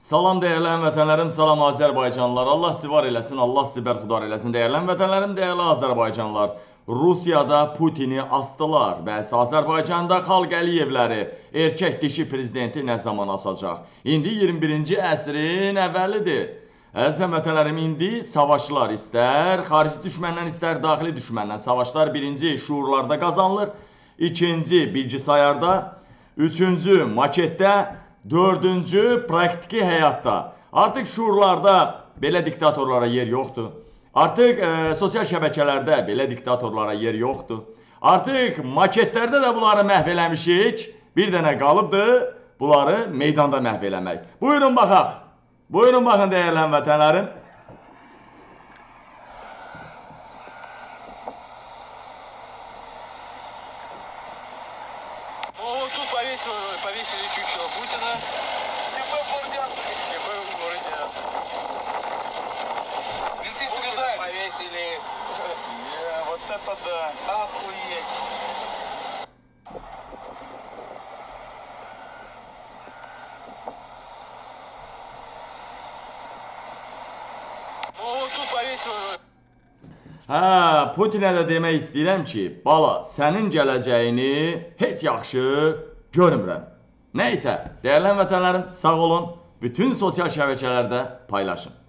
Salam dəyərli həmvətənlərim, salam Azərbaycanlılar. Allah sizi var eləsin, Allah sizi bərxudar eləsin. Dəyərli həmvətənlərim, dəyərli Azərbaycanlılar. Rusiyada Putini asdılar və Azərbaycanda xalq Əliyevləri erkək dişi prezidenti nə zaman asacaq? İndi 21-ci əsrin əvvəlidir. Əziz həmvətənlərim, indi savaşlar istər, xarici düşməndən istər, daxili düşməndən savaşlar birinci şuurlarda qazanılır, ikinci bilgisayarda, üçüncü maketdə, dördüncü praktiki həyatda. Artıq şuurlarda belə diktatorlara yer yoxdur. Artıq e, sosial şəbəkələrdə belə diktatorlara yer yoxdur. Artıq maketlərdə də bunları məhv eləmişik. Bir dənə qalıbdır bunları meydanda məhv eləmək. Buyurun baxaq. Buyurun baxın dəyərli həmvətənlərim. О, тут повесили, повесили чучело Путина. ЧП Бордянска. ЧП Бордянска. И ты страдаешь. повесили. Yeah, вот это да. Охуеть. О, тут повесил. Hə, Putinə də demək istəyirəm ki, bala, sənin gələcəyini heç yaxşı görmürəm. Nə isə, dəyərli həmvətənlərim, sağ olun. Bütün sosial şəbəkələrdə paylaşın.